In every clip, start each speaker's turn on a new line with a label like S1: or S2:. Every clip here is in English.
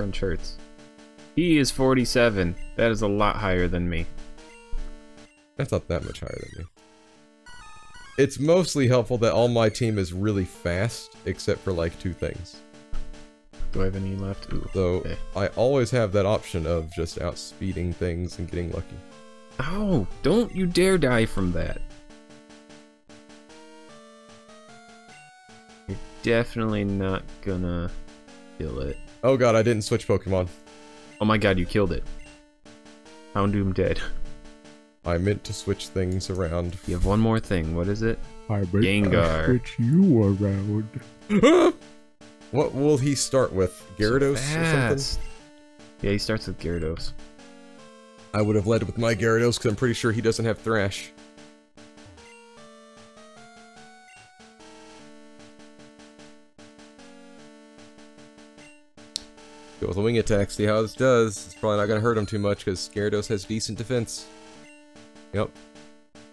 S1: crunch hurts. He is 47. That is a lot higher than me.
S2: That's not that much higher than me. It's mostly helpful that all my team is really fast, except for like two things.
S1: Do I have any left? Ooh.
S2: So
S1: okay.
S2: I always have that option of just outspeeding things and getting lucky.
S1: Ow! Don't you dare die from that. You're definitely not gonna kill it.
S2: Oh god, I didn't switch Pokemon.
S1: Oh my god, you killed it. Houndoom dead.
S2: I meant to switch things around.
S1: You have one more thing. What is it?
S3: I bet
S1: Gengar.
S3: I switch you around.
S2: what will he start with? Gyarados
S1: So
S2: or something?
S1: Yeah, he starts with Gyarados.
S2: I would have led with my Gyarados because I'm pretty sure he doesn't have Thrash. Go with a wing attack, see how this does. It's probably not going to hurt him too much because Gyarados has decent defense. Yep.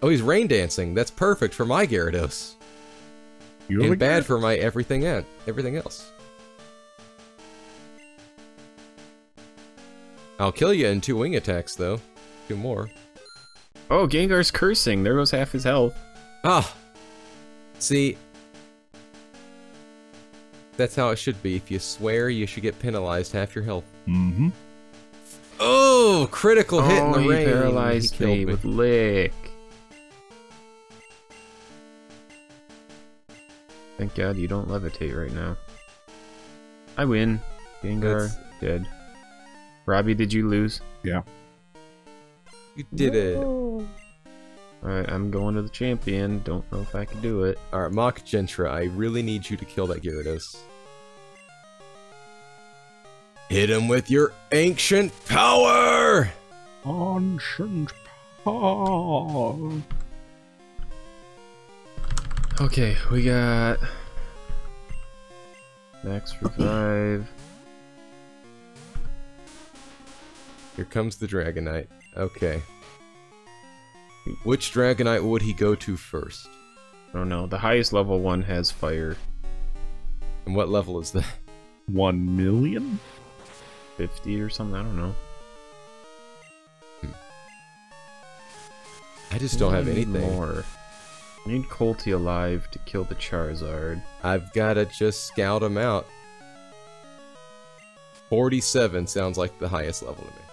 S2: Oh, he's rain dancing. That's perfect for my Gyarados.
S3: You
S2: And bad for my everything else. Everything else. I'll kill you in two wing attacks, though. Two more.
S1: Oh, Gengar's cursing. There goes half his health.
S2: Ah! See... That's how it should be. If you swear, you should get penalized half your health.
S3: Mm-hmm.
S2: Oh! Critical hit in
S1: oh,
S2: the
S1: he
S2: rain!
S1: paralyzed
S2: he killed
S1: me
S2: me.
S1: with Lick. Thank God you don't levitate right now. I win. Gengar
S2: That's-
S1: dead. Robbie, did you lose?
S3: Yeah.
S2: You did it.
S1: Alright, I'm going to the champion. Don't know if I can do it.
S2: Alright, Mach Gentra, I really need you to kill that Gyarados. Hit him with your ancient power!
S3: Ancient power.
S1: Okay, we got Max Revive.
S2: Here comes the Dragonite. Okay. Which Dragonite would he go to first?
S1: I don't know. The highest level one has fire.
S2: And what level is that?
S3: One million?
S1: 50 or something. I don't know. Hmm.
S2: I just don't have anything.
S1: more. I need Colty alive to kill the Charizard.
S2: I've gotta just scout him out. 47 sounds like the highest level to me.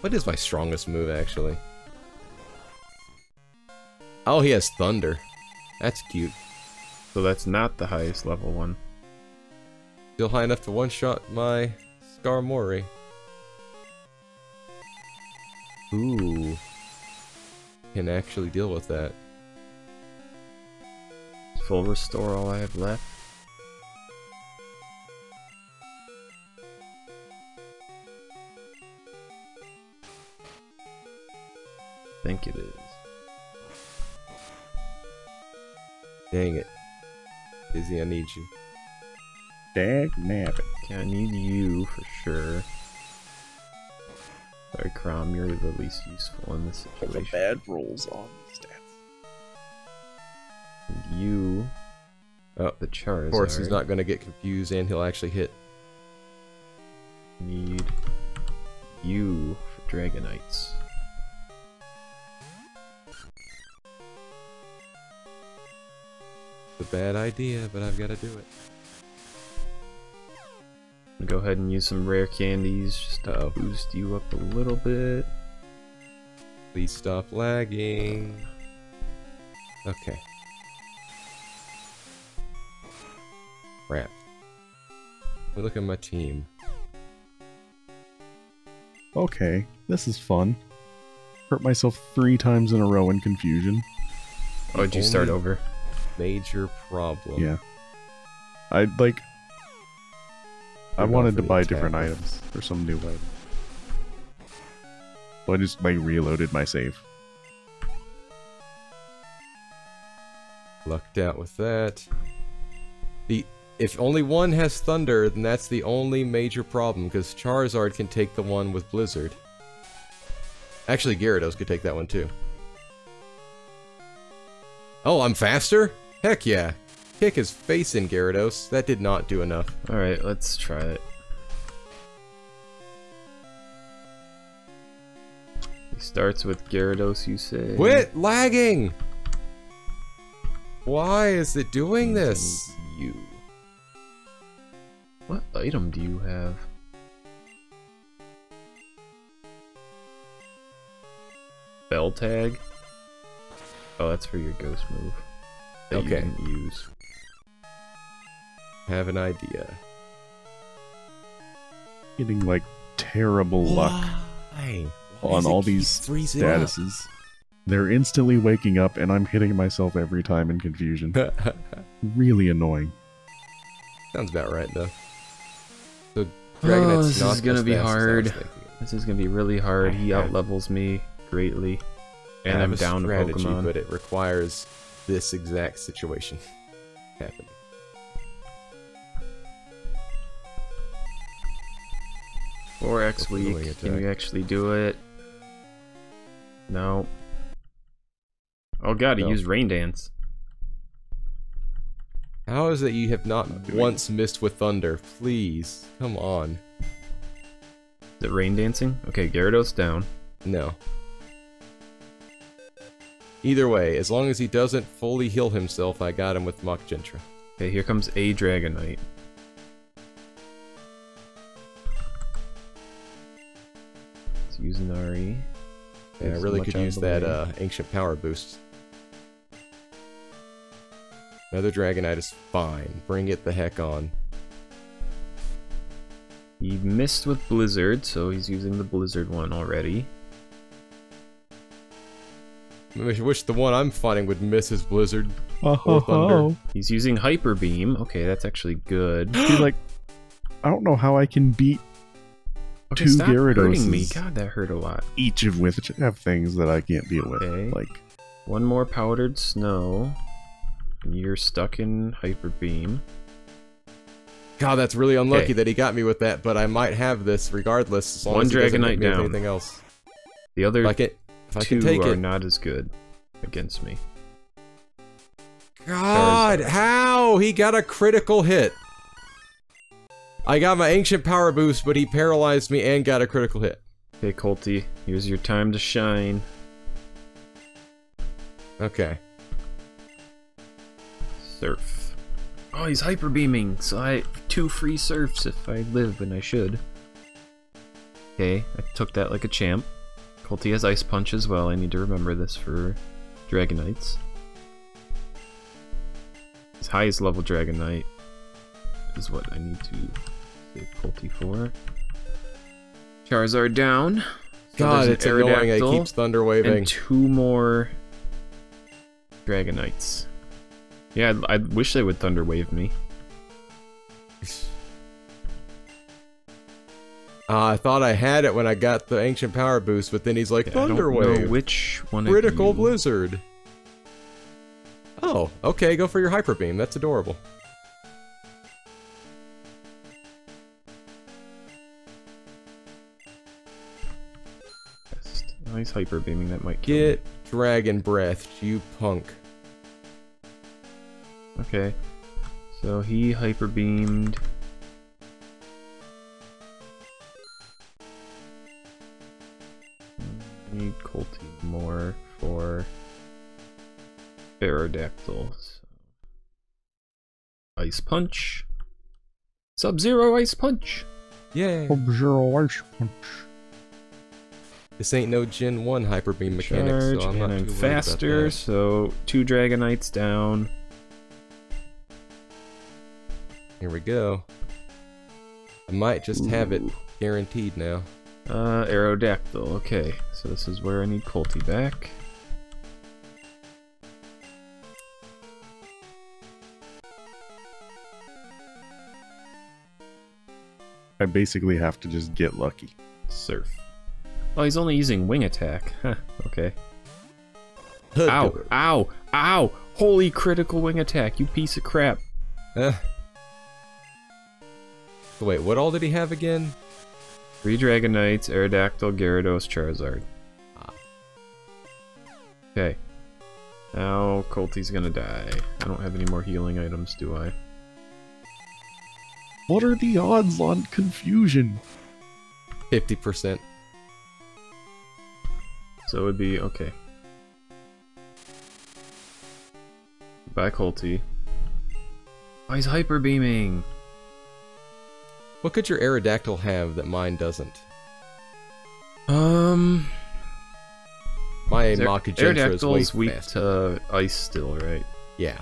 S2: What is my strongest move, actually? Oh, he has Thunder. That's cute.
S1: So that's not the highest level one.
S2: Still high enough to one-shot my Skarmory. Ooh. Can actually deal with that.
S1: Full restore all I have left. Think it is.
S2: Dang it. Izzy, I need you.
S3: Dag nabbit.
S1: Okay, I need you for sure. Sorry, Crom, you're the least useful in this
S3: The
S1: situation.
S3: bad rolls on stats.
S1: And you,
S2: Oh,
S1: the Charizard.
S2: of course, he's not going to get confused and he'll actually hit.
S1: need you for Dragonites.
S2: Bad idea, but I've got to do it.
S1: Go ahead and use some rare candies just to
S2: uh,
S1: boost you up a little bit.
S2: Please stop lagging. Okay. Crap. Let me look at my team.
S3: Okay, this is fun. Hurt myself three times in a row in confusion.
S1: Oh, did you start over?
S2: Major problem.
S3: Yeah. I like. I wanted to buy different items or some new item. So I just like reloaded my save.
S2: Lucked out with that. The if only one has thunder, then that's the only major problem because Charizard can take the one with Blizzard. Actually, Gyarados could take that one too. Oh, I'm faster? Heck yeah. Kick his face in Gyarados. That did not do enough.
S1: Alright, let's try it. He starts with Gyarados, you say?
S2: Quit lagging! Why is it doing this?
S1: You. What item do you have? Spell Tag? Oh, that's for your ghost move. That
S2: Okay.
S1: You didn't use.
S2: Have an idea.
S3: Getting like terrible luck
S2: Why?
S3: on all these statuses. They're instantly waking up, and I'm hitting myself every time in confusion. really annoying.
S2: Sounds about right, though. So,
S1: Oh, this
S2: not
S1: is gonna
S2: as
S1: be
S2: fast as I was
S1: hard. This is gonna be really hard. He outlevels me greatly.
S2: I
S1: And I'm
S2: a
S1: down to
S2: strategy,
S1: Pokemon.
S2: but it requires this exact situation happening.
S1: Four X
S2: Go for the wing
S1: weak. Can you actually do it? No. Oh god, he
S2: No.
S1: used Rain Dance.
S2: How is it you have not once missed with thunder? Please, come on.
S1: Is it Rain Dancing? Okay, Gyarados down.
S2: No. Either way, as long as he doesn't fully heal himself, I got him with Mach Gentra.
S1: Okay, here comes a Dragonite. It's using RE.
S2: Yeah, I really could use that uh, ancient power boost. Another Dragonite is fine. Bring it the heck on.
S1: He missed with Blizzard, so he's using the Blizzard one already.
S2: I wish- wish the one I'm fighting would miss his Blizzard.
S3: Oh,
S2: Or thunder.
S1: He's using Hyper Beam. Okay, that's actually good.
S3: See, like, I don't know how I can beat
S1: Okay,
S3: two
S1: stop hurting me. God, that hurt a lot.
S3: each of which have things that I can't deal with.
S1: Okay.
S3: Like,
S1: One more powdered snow. and You're stuck in Hyper Beam.
S2: God, that's really unlucky
S1: Okay.
S2: that he got me with that, but I might have this regardless. As long
S1: One
S2: as he doesn't
S1: Dragonite
S2: me
S1: down.
S2: anything else.
S1: The other
S2: like I can, if I
S1: two
S2: can take
S1: are
S2: it.
S1: not as good against me.
S2: God, how? He got a critical hit. I got my ancient power boost, but he paralyzed me and got a critical hit.
S1: Okay, Colty, here's your time to shine.
S2: Okay.
S1: Surf. Oh, he's hyper beaming, so I have two free surfs if I live, and I should. Okay, I took that like a champ. Colty has ice punch as well. I need to remember this for Dragonites. His highest level Dragonite is what I need to save Colty for. Charizard down. So
S2: God, it's annoying. It keeps thunder waving.
S1: and two more Dragonites. Yeah, I, I wish they would Thunder Wave me.
S2: Uh, I thought I had it when I got the ancient power boost, but then he's like,
S1: Yeah, I don't know which one
S2: critical blizzard. Oh, okay, go for your hyper beam. That's adorable.
S1: Oh, hyper beaming. That might kill me.
S2: Get dragon breath, you punk.
S1: Okay. So he hyper beamed. Need Colty more for Aerodactyl. So. Ice Punch. Sub Zero Ice Punch.
S2: Yay!
S3: zero ice punch.
S2: This ain't no Gen 1 hyper beam mechanics,
S1: Charge,
S2: so I'm not
S1: and I'm
S2: too
S1: faster, so two Dragonites down.
S2: Here we go. I might just have it guaranteed now.
S1: Uh, Aerodactyl. Okay, so this is where I need Colty back.
S3: I basically have to just get lucky.
S1: Surf. Oh, he's only using wing attack. Huh, okay. Ow! Ow! Ow! Holy critical wing attack, you piece of crap.
S2: Eh. Wait, what all did he have again?
S1: Three Dragonites, Aerodactyl, Gyarados, Charizard.
S2: Ah.
S1: Okay. Now Colty's gonna die. I don't have any more healing items, do I?
S3: What are the odds on confusion?
S2: 50%.
S1: So it would be okay. Bye, Colty. Oh, he's hyper beaming.
S2: What could your Aerodactyl have that mine doesn't?
S1: Um,
S2: My
S1: Aer-
S2: Makagentra is way
S1: weak
S2: faster.
S1: to ice still, right?
S2: Yeah.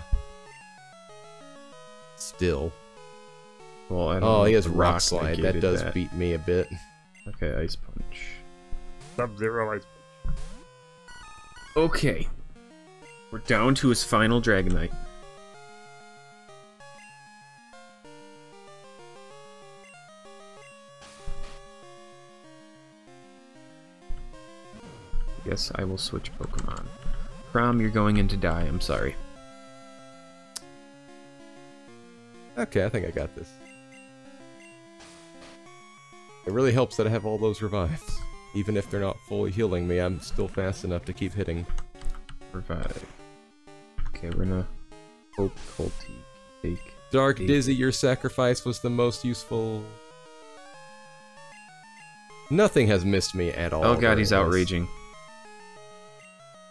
S2: Still.
S1: Well, I don't
S2: Oh,
S1: know
S2: he has Rock Slide. That does
S1: that.
S2: beat me a bit.
S1: Okay, ice punch.
S3: Sub-Zero ice. Punch.
S1: Okay. We're down to his final Dragonite. I will switch Pokemon. Prom, you're going in to die. I'm sorry.
S2: Okay, I think I got this. It really helps that I have all those revives. Even if they're not fully healing me, I'm still fast enough to keep hitting.
S1: Revive. Okay, we're gonna hope Colty take.
S2: Dark. Dizzy, your sacrifice was the most useful. Nothing has missed me at all.
S1: Oh god, he's outraging.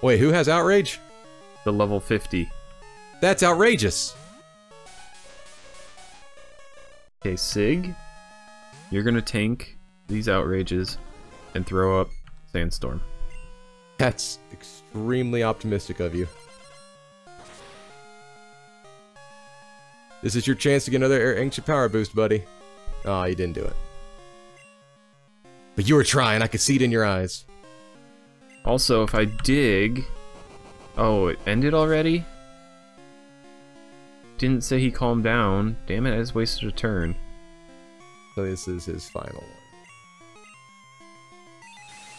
S2: Wait, who has outrage?
S1: The level 50.
S2: That's outrageous.
S1: Okay, Sig, you're gonna tank these outrages and throw up Sandstorm.
S2: That's extremely optimistic of you. This is your chance to get another Air- ancient power boost, buddy. Oh, you didn't do it. But you were trying. I could see it in your eyes.
S1: Also, if I dig... Oh, it ended already? Didn't say he calmed down. Damn it, I just wasted a turn.
S2: So this is his final one.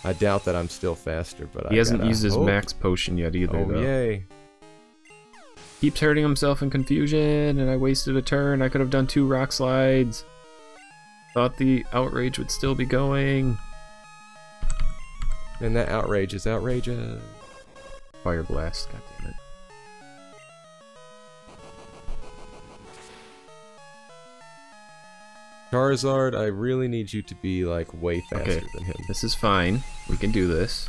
S2: I doubt that I'm still faster, but
S1: He
S2: I
S1: hasn't used his
S2: hope.
S1: max potion yet either,
S2: Oh
S1: though.
S2: yay!
S1: Keeps hurting himself in confusion, and I wasted a turn. I could have done two rock slides. Thought the outrage would still be going.
S2: And that outrage is outrageous.
S1: Fire blast, god damn it.
S2: Charizard, I really need you to be like way faster
S1: Okay.
S2: than him.
S1: This is fine. We can do this.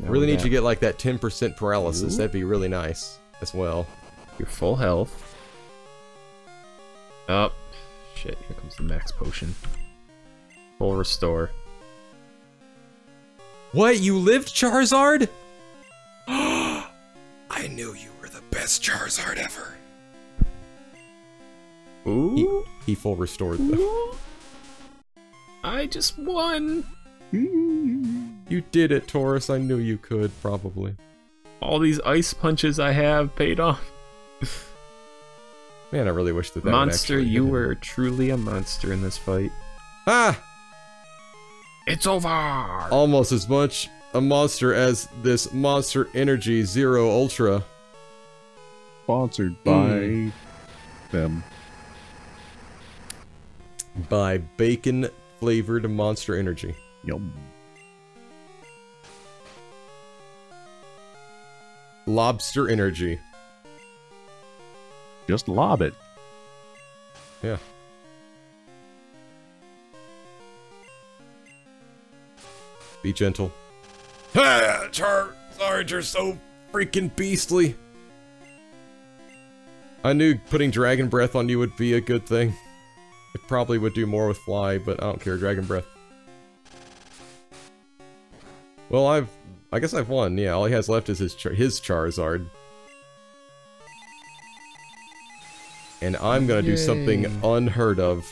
S1: Now
S2: really need you to get like that 10% paralysis.
S1: Ooh.
S2: That'd be really nice as well.
S1: your full health. Up. Shit, here comes the max potion. Full restore.
S2: What? You lived Charizard? I knew you were the best Charizard ever.
S1: Ooh.
S2: He full restored though.
S1: Ooh. I just won.
S2: You did it, Taurus. I knew you could, probably.
S1: All these ice punches I have paid off.
S2: Man, I really wish that that
S1: monster,
S2: actually
S1: you were truly a monster in this fight.
S2: Ah!
S1: It's over.
S2: Almost as much a monster as this Monster Energy Zero Ultra.
S3: Sponsored hmm. by them.
S2: by bacon flavored Monster Energy.
S3: Yum.
S2: Lobster Energy.
S3: Just lob it.
S2: Yeah. Be gentle. Ah, Charizard, you're so freaking beastly. I knew putting Dragon Breath on you would be a good thing. It probably would do more with Fly, but I don't care. Dragon Breath. Well, I've... I guess I've won. Yeah, all he has left is his, Char his Charizard. And I'm gonna do something unheard of.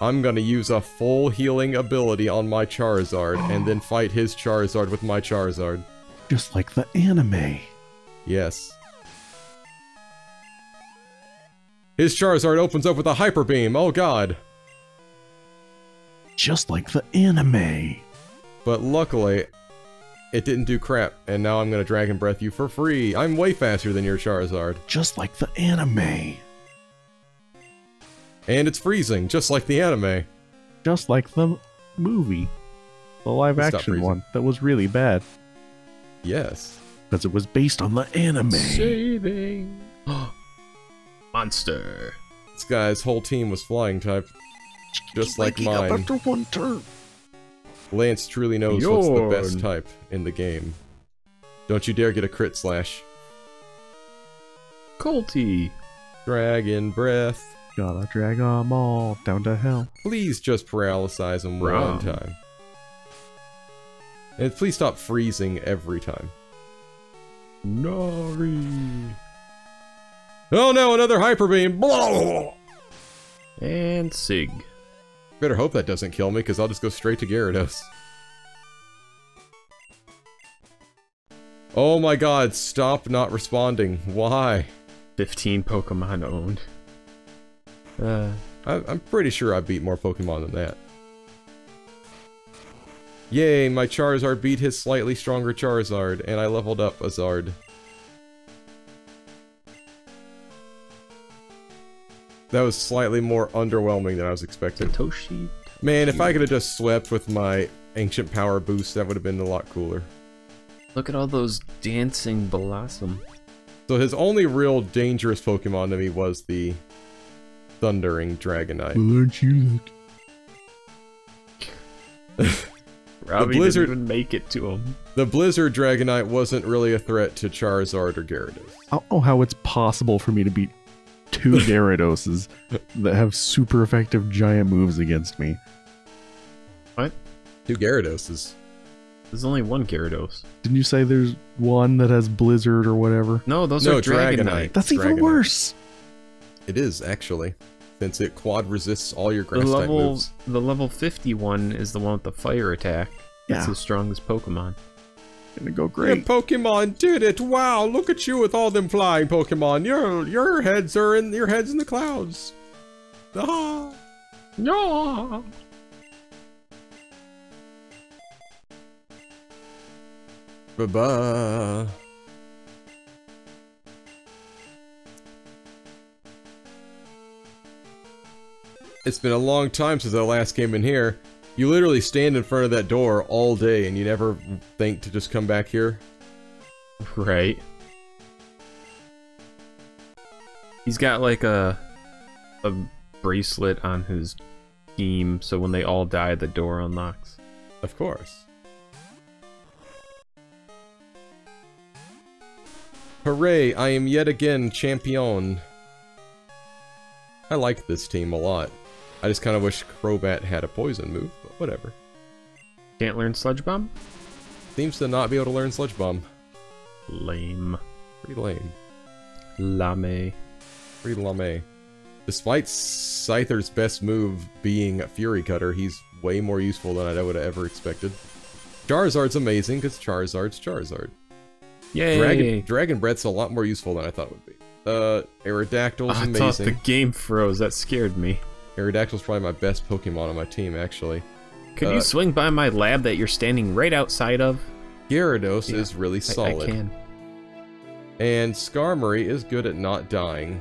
S2: I'm gonna use a full healing ability on my Charizard, and then fight his Charizard with my Charizard.
S3: Just like the anime.
S2: Yes. His Charizard opens up with a Hyper Beam, oh god.
S3: Just like the anime.
S2: But luckily, it didn't do crap, and now I'm gonna Dragon Breath you for free. I'm way faster than your Charizard.
S3: Just like the anime.
S2: And it's freezing, just like the anime.
S3: Just like the movie. The live
S2: Stop
S3: action one that was really bad.
S2: Yes.
S3: Because it was based on the anime.
S1: Saving. Monster.
S2: This guy's whole team was flying type. Just like
S3: Waking up
S2: mine.
S3: after one turn.
S2: Lance truly knows what's the best type in the game. Don't you dare get a crit slash.
S1: Colty.
S2: Dragon breath.
S3: Gotta drag 'em all down to hell.
S2: Please just paralyze him one time. And please stop freezing every time.
S1: Nari.
S2: Oh no, another hyper beam! Blah!
S1: And Sig.
S2: Better hope that doesn't kill me, because I'll just go straight to Gyarados. Oh my god, stop not responding. Why?
S1: 15 Pokemon owned. Uh,
S2: I, I'm pretty sure I beat more Pokemon than that. Yay, my Charizard beat his slightly stronger Charizard, and I leveled up a Zard. That was slightly more underwhelming than I was expecting.
S1: Satoshi.
S2: Man, if I could have just swept with my Ancient Power boost, that would have been a lot cooler.
S1: Look at all those dancing blossom.
S2: So his only real dangerous Pokemon to me was the Thundering Dragonite.
S3: Would you look?
S1: Robbie
S2: Blizzard-
S1: didn't even make it to him.
S2: The Blizzard Dragonite wasn't really a threat to Charizard or Gyarados.
S3: I don't know how it's possible for me to beat two Gyarados that have super effective giant moves against me. What?
S2: Two Gyaradoses.
S1: There's only one Gyarados.
S3: Didn't you say there's one that has Blizzard or whatever?
S1: No, those
S2: No,
S1: are Dragonite.
S2: Dragonite.
S3: That's even
S2: Dragonite.
S3: worse.
S2: It is, actually. Since it quad resists all your
S1: The
S2: grass type moves.
S1: the level 51 is the one with the fire attack. Yeah. It's
S3: Yeah,
S1: the strongest Pokemon.
S3: gonna go
S2: Your
S3: great.
S2: Pokemon did it! Wow, look at you with all them flying Pokemon. Your your heads are in your heads in the clouds. Ah.
S1: No.
S2: Ba-ba. It's been a long time since I last came in here. You literally stand in front of that door all day and you never think to just come back here?
S1: Right. He's got like a a bracelet on his team, so when they all die, the door unlocks.
S2: Of course. Hooray, I am yet again champion. I like this team a lot. I just kind of wish Crobat had a poison move, but whatever.
S1: Can't learn Sludge Bomb?
S2: Seems to not be able to learn Sludge Bomb.
S1: Lame.
S2: Pretty lame.
S1: Lame.
S2: Pretty lame. Despite Scyther's best move being Fury Cutter, he's way more useful than I would have ever expected. Charizard's amazing because Charizard's Charizard.
S1: Yay!
S2: Dragon Dragon Breath's a lot more useful than I thought it would be. Uh, Aerodactyl's
S1: I thought the game froze. That scared me.
S2: Aerodactyl's probably my best Pokemon on my team, actually.
S1: Could
S2: Uh,
S1: you swing by my lab that you're standing right outside of?
S2: Gyarados
S1: Yeah,
S2: is really
S1: I-
S2: solid.
S1: I, can.
S2: And Skarmory is good at not dying.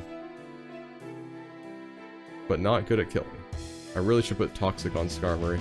S2: But not good at killing. I really should put Toxic on Skarmory.